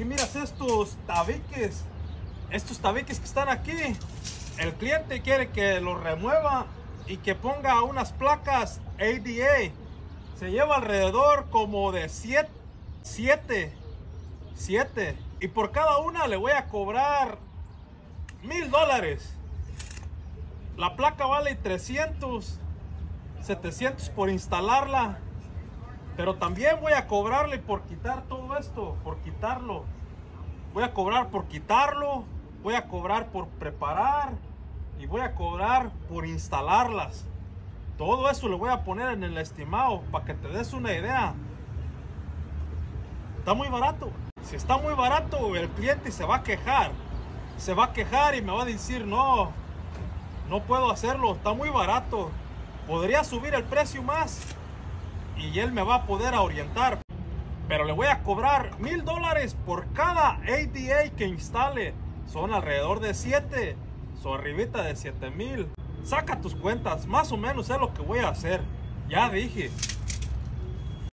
Si miras estos tabiques, estos tabiques que están aquí, el cliente quiere que los remueva y que ponga unas placas ADA. Se lleva alrededor como de 7, 7, 7. Y por cada una le voy a cobrar mil dólares. La placa vale 300, 700 por instalarla. Pero también voy a cobrarle por quitar todo esto, por quitarlo. Voy a cobrar por quitarlo, voy a cobrar por preparar y voy a cobrar por instalarlas. Todo eso lo voy a poner en el estimado para que te des una idea. Está muy barato. Si está muy barato, el cliente se va a quejar. Se va a quejar y me va a decir, no, no puedo hacerlo, está muy barato. Podría subir el precio más y él me va a poder orientar. Pero le voy a cobrar mil dólares por cada ADA que instale. Son alrededor de 7, son arribita de 7 mil. Saca tus cuentas, más o menos es lo que voy a hacer. Ya dije,